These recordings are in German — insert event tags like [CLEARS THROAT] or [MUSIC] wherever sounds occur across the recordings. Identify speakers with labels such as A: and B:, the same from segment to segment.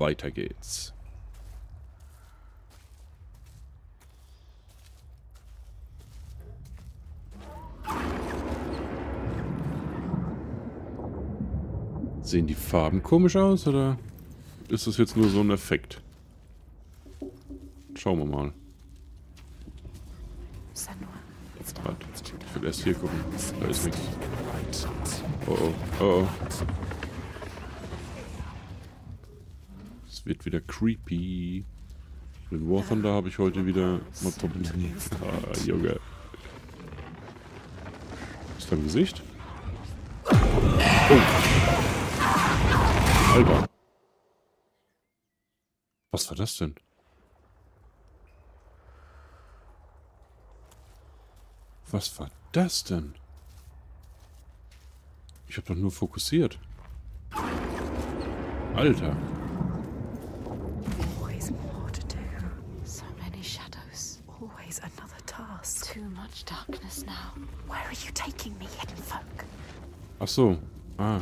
A: weiter geht's. Sehen die Farben komisch aus oder ist das jetzt nur so ein Effekt? Schauen wir mal. Warte, ich will erst hier gucken. Da ist nichts. Oh oh, oh oh. Wird wieder creepy. Den War Thunder habe ich heute wieder mal probiert. [LAUGHS] Ah, Junge. Ist da ein Gesicht? Oh. Alter. Was war das denn? Was war das denn? Ich habe doch nur fokussiert. Alter.
B: Much darkness now. Where are you taking me, hidden folk?
A: Ach so. Ah.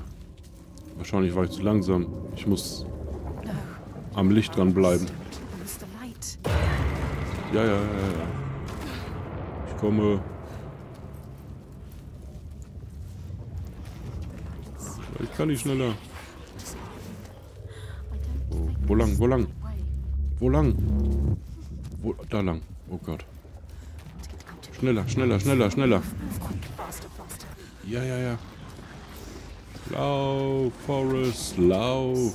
A: Wahrscheinlich war ich zu langsam. Ich muss
B: No.
A: am Licht dran bleiben.
B: Towards the light.
A: Ja, ja, ja, ja. Ich komme. Ich kann nicht schneller. Wo, wo lang, wo lang? Wo lang? Wo, da lang. Oh Gott. Schneller, schneller, schneller, schneller. Ja, ja, ja. Lauf, Forrest, lauf.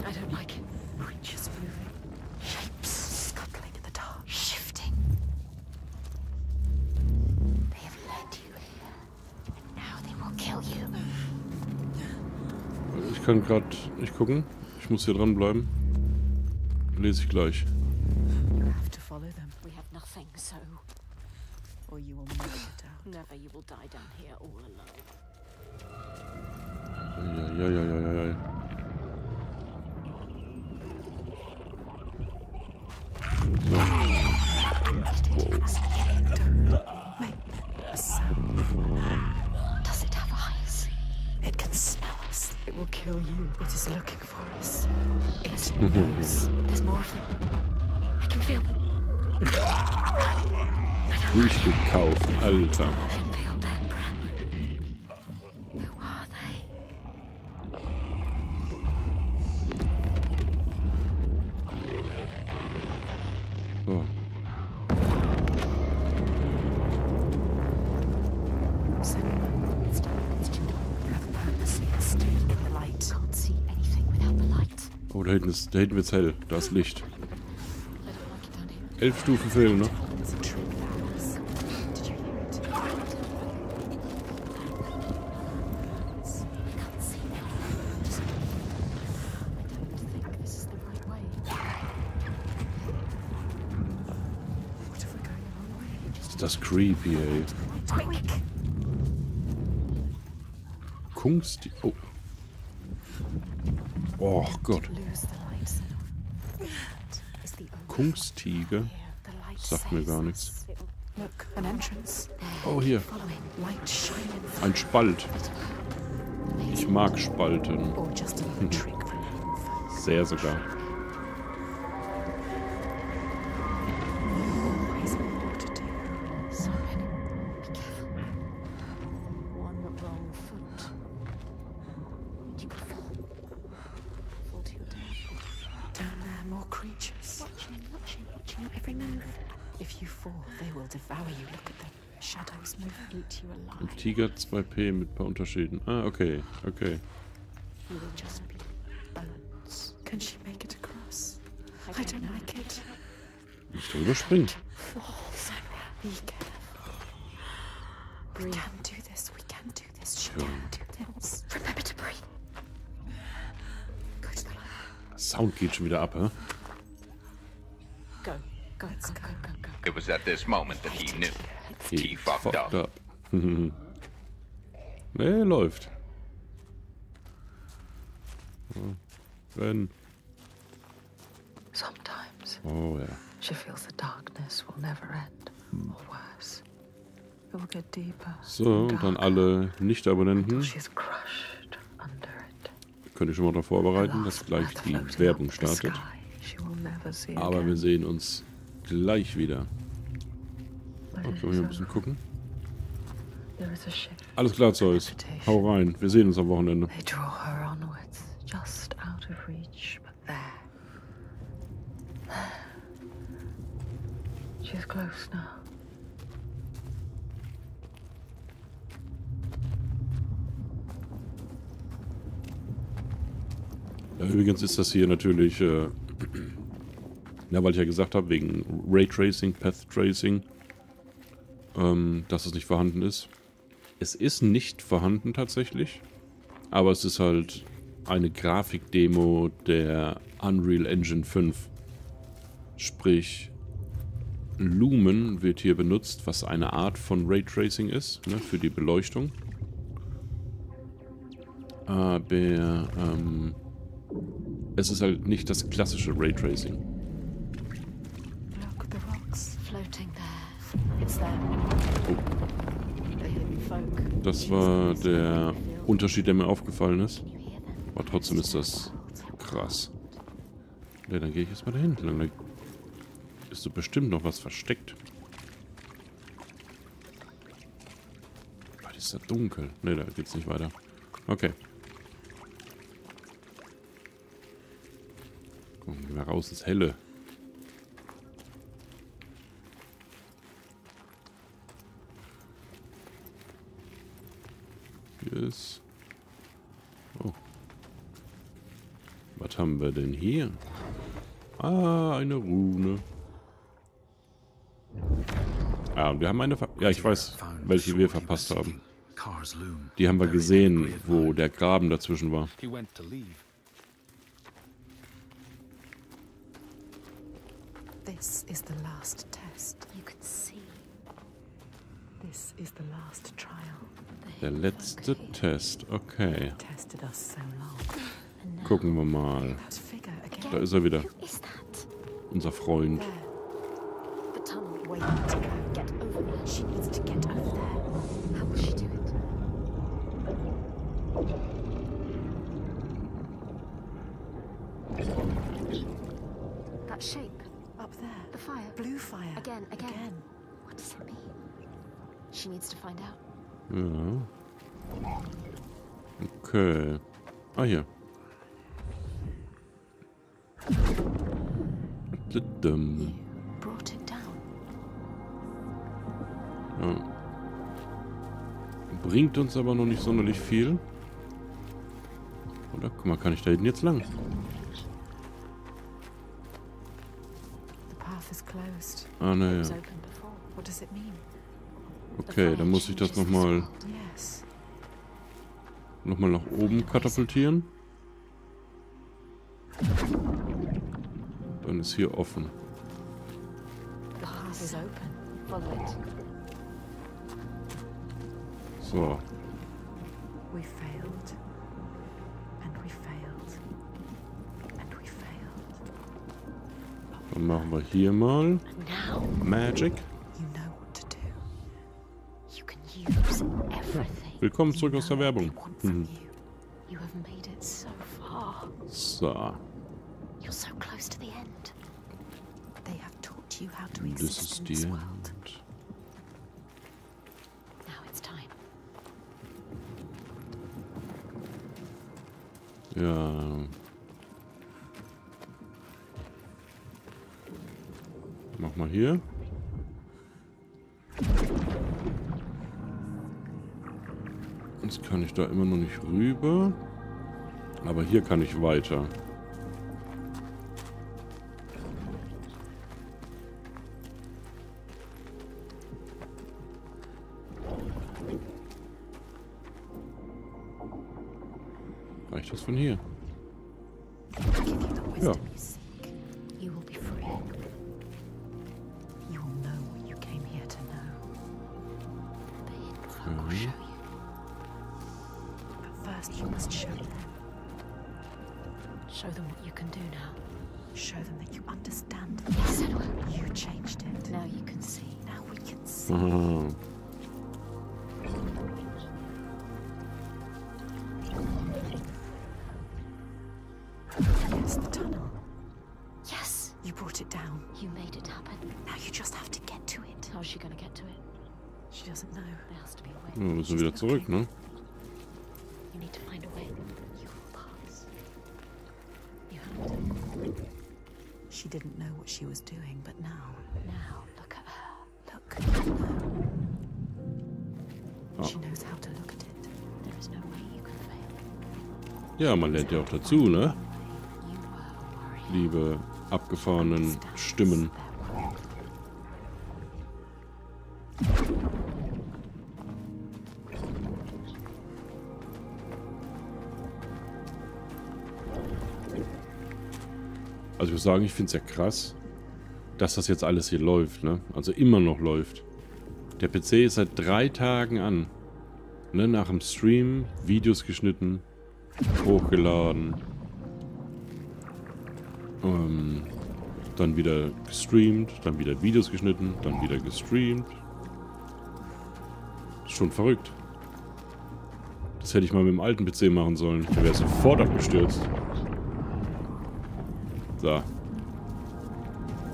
B: I don't
A: kann gerade nicht gucken. Ich muss hier dranbleiben. Lese ich gleich.
B: You have to follow them. We have us. It will kill you. It is looking for us. It knows. [LAUGHS] There's more of them. I can feel them.
A: Durchgekauft, Alter. Da hinten ist, da hinten wird's hell. Da ist Licht. Elf Stufen fehlen, ne? Ist das creepy, ey. Kunst. Oh. Oh Gott.
B: Lose the light signal. That is the only
A: Kungstiger.
B: Here. The light
A: Sagt mir gar nichts. Oh, hier. Ein Spalt. Ich mag Spalten. Sehr sogar.
B: Alive.
A: Tiger 2P mit ein paar Unterschieden. Ah, okay. Okay.
B: Can she make it across? I don't like it.
A: Nicht drüber springen.
B: Be careful. We can do this. We can do this. She can do this. Remember to breathe. Go to the light.
A: Sound geht schon wieder ab, hä?
B: Go. Go, go, go, go, go.
C: It was at this moment that he knew. He fucked up. [LAUGHS]
A: nee, läuft. Renn.
B: Sometimes
A: Oh ja.
B: she feels the darkness will never end, or worse. It will get deeper.
A: So, und dann alle Nicht-Abonnenten. Könnte ich schon mal darauf vorbereiten, dass gleich die Werbung startet. Aber wir sehen uns gleich wieder. Oh, können wir hier ein bisschen gucken? Alles klar, Zeus. Hau rein. Wir sehen uns am Wochenende. Ja, übrigens ist das hier natürlich, äh, [CLEARS THROAT] ja, weil ich ja gesagt habe, wegen Raytracing, Path Tracing, ähm, dass es nicht vorhanden ist. Es ist nicht vorhanden tatsächlich, aber es ist halt eine Grafikdemo der Unreal Engine 5. Sprich, Lumen wird hier benutzt, was eine Art von Raytracing ist, ne, für die Beleuchtung. Aber ähm, es ist halt nicht das klassische Raytracing.
B: Look, the rocks floating there. It's them.
A: Das war der Unterschied, der mir aufgefallen ist. Aber trotzdem ist das krass. Ja, dann gehe ich jetzt mal dahin. Dann ist so bestimmt noch was versteckt. Was ist da dunkel? Ne, da geht's nicht weiter. Okay. Gucken wir mal raus, ist helle. Ist... Oh. Was haben wir denn hier? Ah, eine Rune. Ah, und wir haben eine... Ver ja, ich weiß, welche wir verpasst haben. Die haben wir gesehen, wo der Graben dazwischen war.
B: This is the last test. You can see. This is the last trial.
A: Der letzte Test. Okay. Gucken wir mal. Da ist er wieder. Unser Freund.
D: That shape,
B: Up there.
D: the fire.
B: Blue fire.
D: Again, again.
B: Again.
D: What does it mean? She needs to find out.
A: Ja. Okay. Ah, hier. Tadam.
D: Brought it down.
A: Ja. Bringt uns aber noch nicht sonderlich viel. Oder? Guck mal, kann ich da hinten jetzt lang?
B: The path is closed.
A: Ah, naja. Okay, dann muss ich das nochmal
B: Yes.
A: noch mal nach oben katapultieren. Dann ist hier offen. So. Dann machen wir hier mal Magic.
D: End.
B: They have taught you how to
A: Das ist die
B: this world.
A: End.
D: Now it's time.
A: Ja. Mach mal hier. Jetzt kann ich da immer noch nicht rüber. Aber hier kann ich weiter. Reicht das von hier? Ja.
D: you
B: first you must show them. Show them what you can do now.
D: Show them that you understand.
B: Yes,
D: You changed it.
B: Now you can see.
D: Now we can see. It's the tunnel.
B: Yes,
D: You brought it down.
B: you made it happen.
D: Now you just have to get to it.
B: How's she gonna get to it?
D: She doesn't know.
B: There has to be a way.
A: Ja, müssen wir wieder zurück, ne? Ja, man lernt ja auch dazu, ne? Liebe abgefahrenen Stimmen. Also ich muss sagen, ich finde es ja krass, dass das jetzt alles hier läuft, ne? Also immer noch läuft. Der PC ist seit drei Tagen an. Ne? Nach dem Stream, Videos geschnitten, hochgeladen. Ähm, dann wieder gestreamt, dann wieder Videos geschnitten, dann wieder gestreamt. Ist schon verrückt. Das hätte ich mal mit dem alten PC machen sollen. Der wäre sofort abgestürzt. So.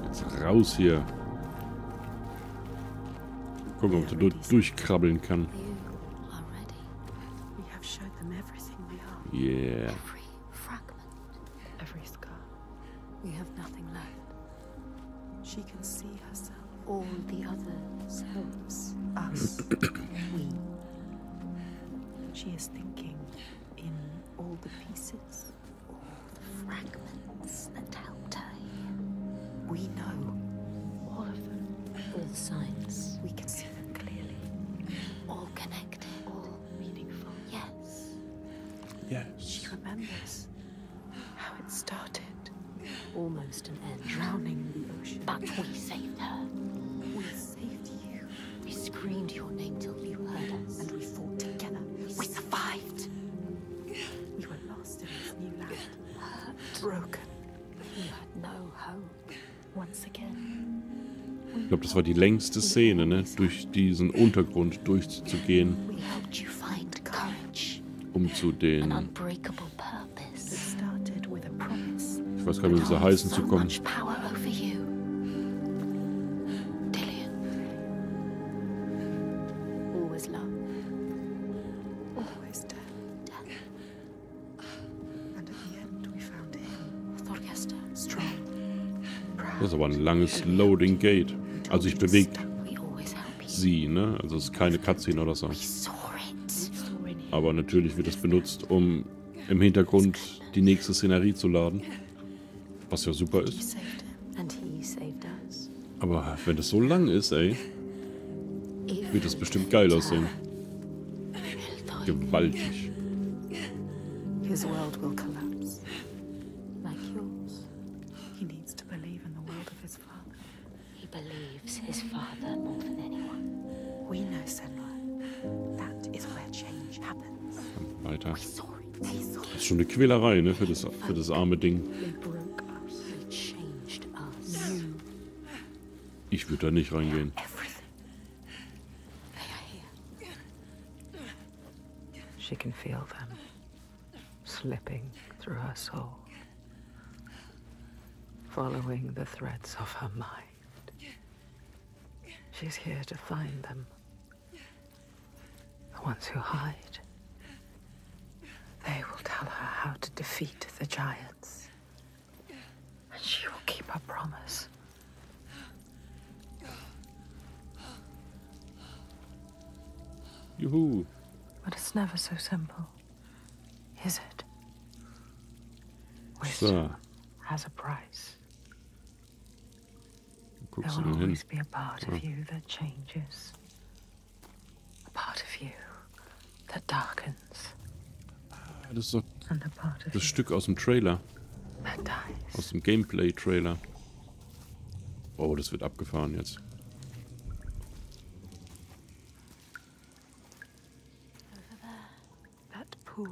A: Jetzt raus hier. Gucken, ob du du durchkrabbeln kann.
B: You Yes.
D: She remembers how it started.
B: Almost an end.
D: Drowning in the ocean.
B: But we saved her.
D: we saved you.
B: We screamed your name till you heard us.
D: And we fought together. We survived. We were lost in this new land.
B: hurt.
D: Broken.
B: You had no hope. Once again.
A: Ich glaube, das war die längste Szene, ne? Durch diesen Untergrund durchzugehen, um zu den, ich weiß gar nicht, wie sie heißen, zu kommen. Das ist aber ein langes Loading Gate. Also ich bewege sie, ne? Also es ist keine Cutscene oder so. Aber natürlich wird es benutzt, um im Hintergrund die nächste Szenerie zu laden. Was ja super ist. Aber wenn das so lang ist, ey, wird das bestimmt geil aussehen. Gewaltig. Weiter. Das ist schon eine Quälerei, ne? Für das, für das arme Ding. Ich würde da nicht reingehen.
C: She can feel them slipping through her soul, following the threads of her mind. She's here to find them. The ones who hide. They will tell her how to defeat the giants. And she will keep her promise.
A: Juhu.
C: But it's never so simple, is it?
A: So,
C: Wisdom has a price. There will always be a part of you that changes. A part of you that darkens.
A: Das ist doch das Stück aus dem Trailer. Aus dem Gameplay-Trailer. Oh, das wird abgefahren jetzt.
D: That pool.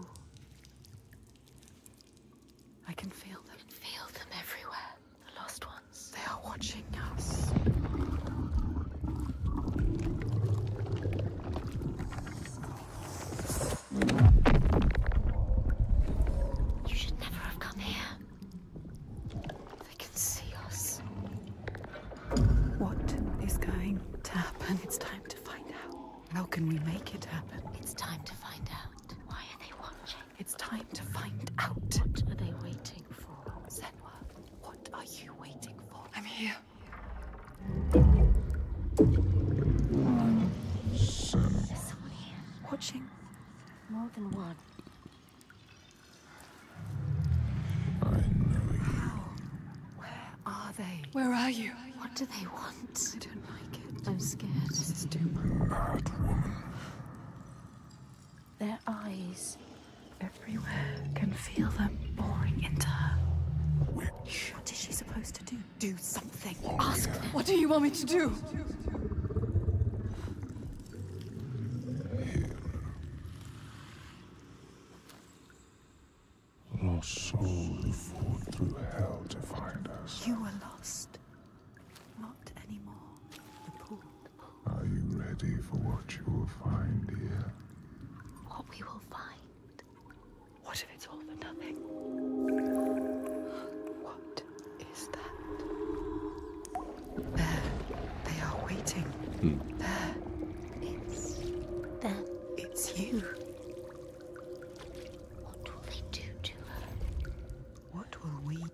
B: What do they want?
C: I don't like it.
B: I'm scared.
C: This is too much.
E: Mad woman.
B: Their eyes.
C: Everywhere can feel them boring into her. What is she supposed to do? Do something.
B: Ask them.
F: What do you want me to do?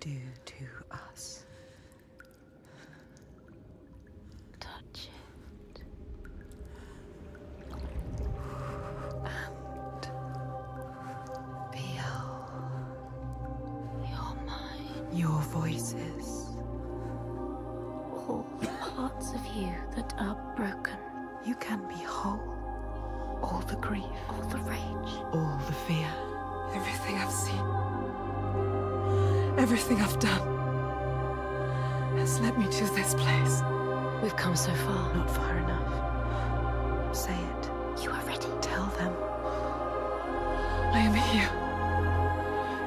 B: Do to
F: everything I've done, has led me to this place.
B: We've come so far.
C: Not far enough. Say it.
B: You are ready.
C: Tell them.
F: I am here.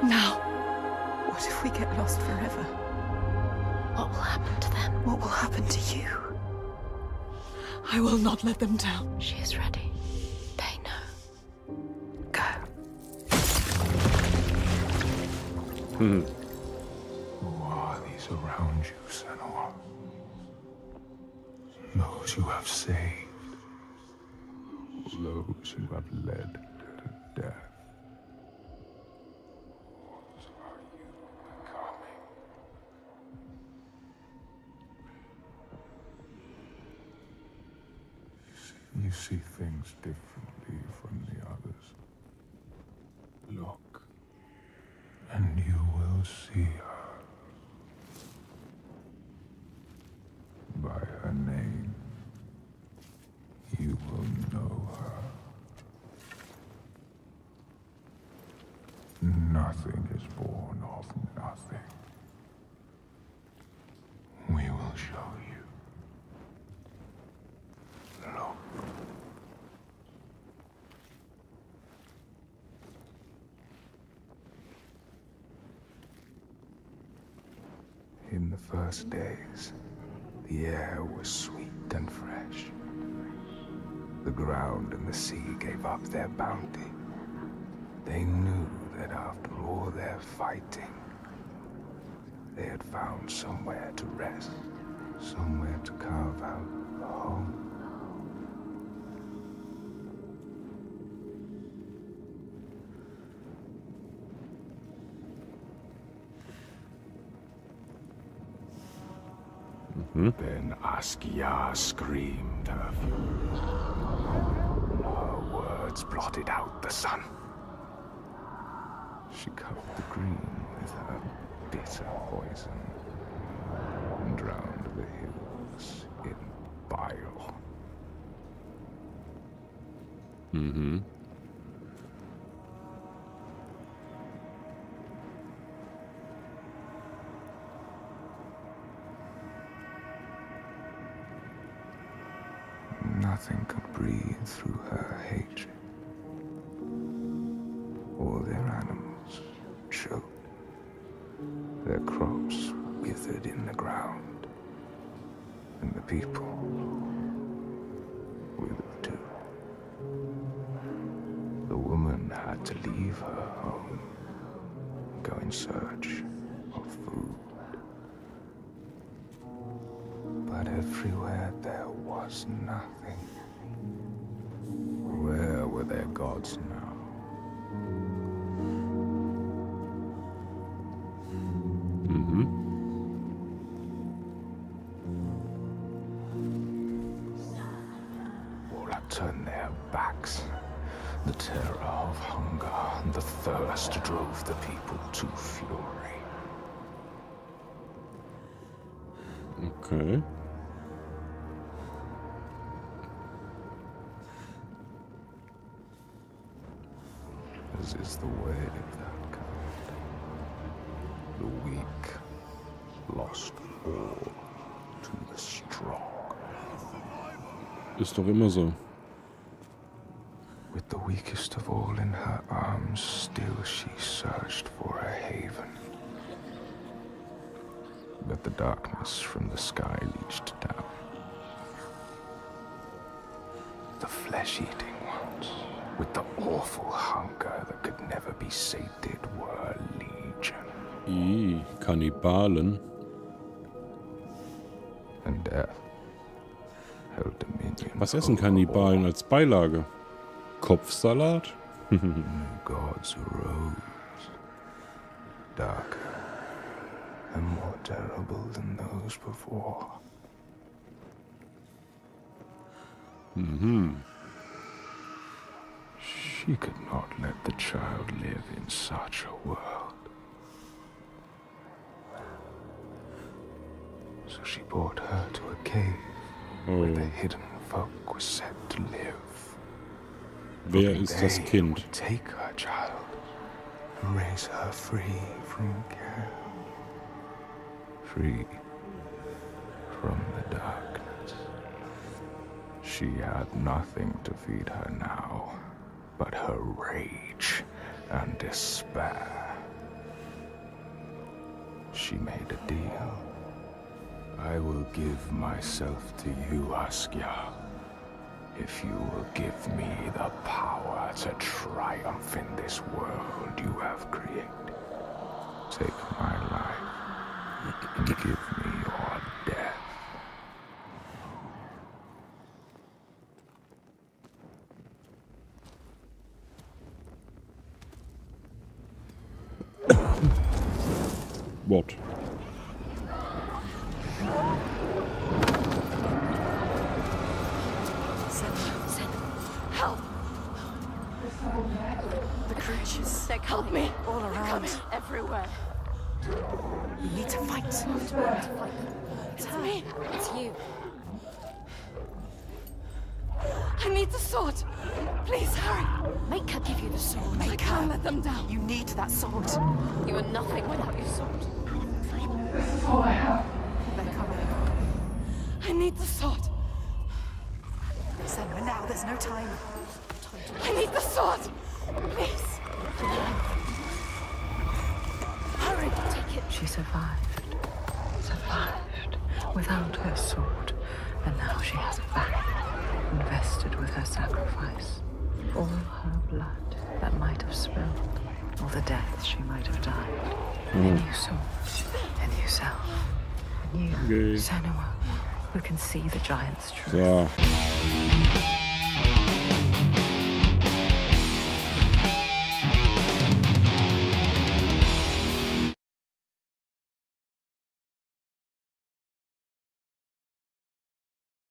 F: Now.
C: What if we get lost forever?
B: What will happen to them?
C: What will happen to you?
F: I will not let them down.
B: She is ready. They know.
C: Go.
E: Who around you, Senua? Those you have saved. Those who have led to death. You? You see things differently from the others. Look, and you will see her. By her name, you will know her. Nothing is born of nothing. We will show you. Look. In the first days, the air was sweet and fresh. The ground and the sea gave up their bounty. They knew all their fighting, they had found somewhere to rest, somewhere to carve out a home. Mm-hmm. Then Askia screamed her fury. Her words blotted out the sun. She covered the green with her bitter poison and drowned the hills in bile.
A: Mhm.
E: Nothing could breathe through her hatred. People withered too. The woman had to leave her home, go in search of food. But everywhere there was nothing. Where were their gods Turned their backs. The terror of hunger and the thirst drove the people to fury.
A: Okay.
E: as is the way of that kind. The weak lost all to the strong.
A: Ist doch immer so.
E: Weakest of all in her arms, still she searched for a haven. But the darkness from the sky leached down. The flesh-eating ones, with the awful hunger that could never be sated, were legion.
A: I Kannibalen.
E: And death held dominion.
A: Was essen Kannibalen als Beilage? Kopfsalat? [LAUGHS]
E: Gods rose. darker and more terrible than those before.
A: Mm-hmm.
E: She could not let the child live in such a world. So she brought her to a cave where
A: Oh.
E: the hidden folk were set to live.
A: Wer ist das Kind?
E: take her child raise her free from care. Free from the darkness. She had nothing to feed her now but her rage and despair. She made a deal. I will give myself to you, Askia if you will give me the power to triumph in this world you have created. Take my life and give me your death.
A: What?
D: Send, send, help! The creatures, they help me all around, everywhere.
B: You need to fight.
D: It's me.
B: It's you.
D: I need the sword. Please hurry.
B: Make her give you the sword.
D: I can't let them down.
B: You need that sword.
D: You are nothing without your sword. This is all I have.
B: They're coming.
D: I need the sword.
B: Senna, now. There's no time.
D: I need the sword. Please.
B: Hurry. Take it.
C: She survived. Survived. Without her sword. And now she has it back. Invested with her sacrifice. All her blood that might have spilled. All the deaths she might have died. A new sword. A new self. A new
A: Okay.
C: Senua. Who can see the giant's truth.
A: So.